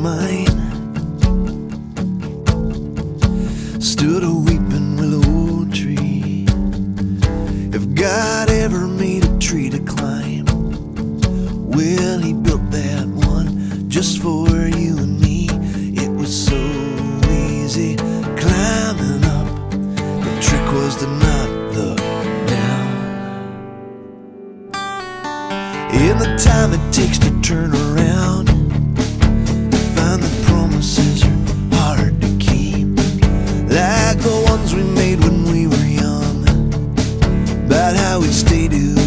mine stood a weeping willow tree. If God ever made a tree to climb, well, He built that one just for you and me. It was so easy climbing up. The trick was to not look down. In the time it takes to turn around, how it's do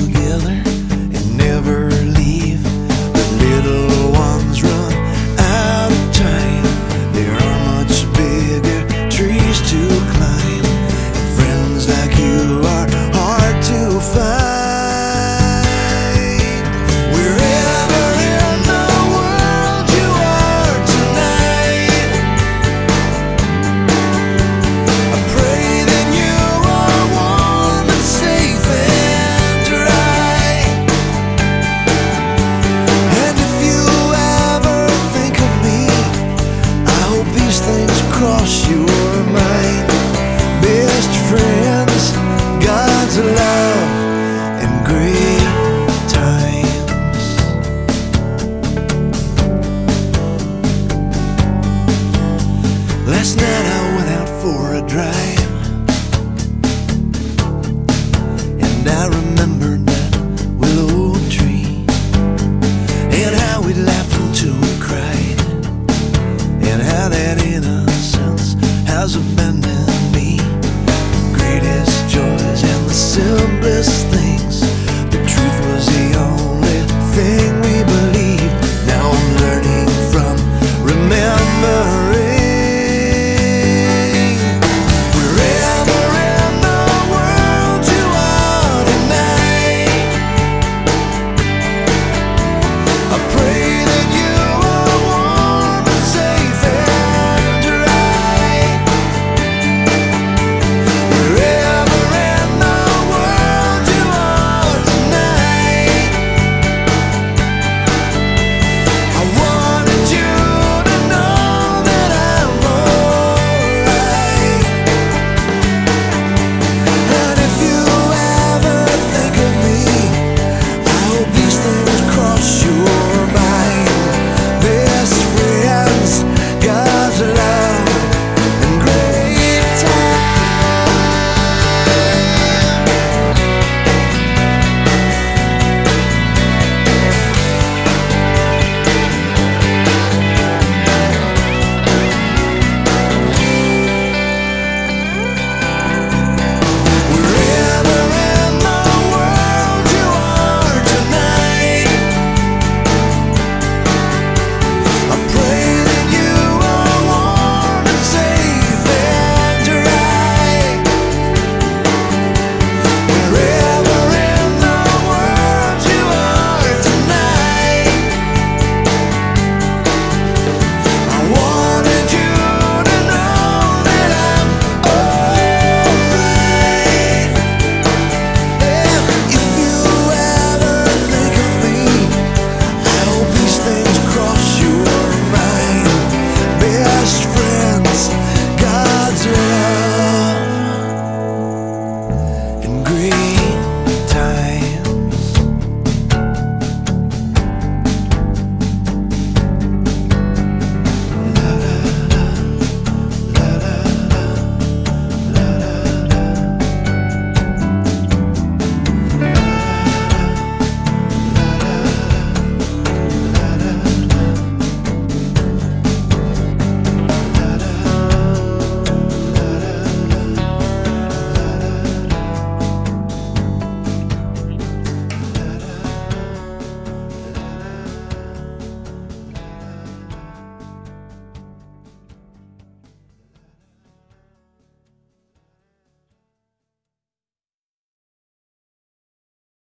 great times. Last night I went out for a drive. And I remembered that willow tree And how we laughed until we cried. And how that innocence has abandoned me. Greatest joys and the simplest